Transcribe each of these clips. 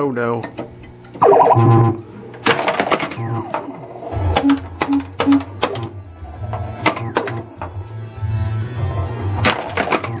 Oh no.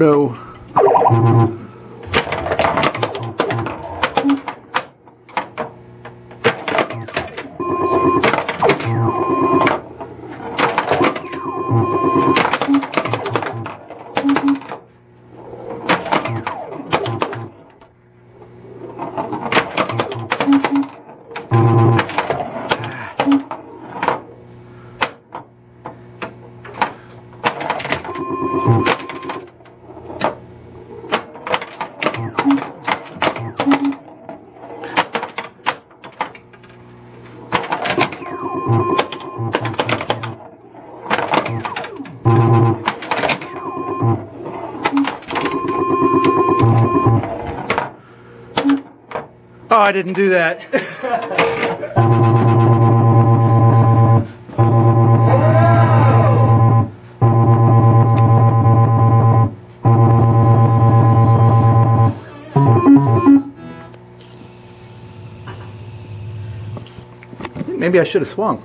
Oh no. Oh, I didn't do that. Maybe I should have swung.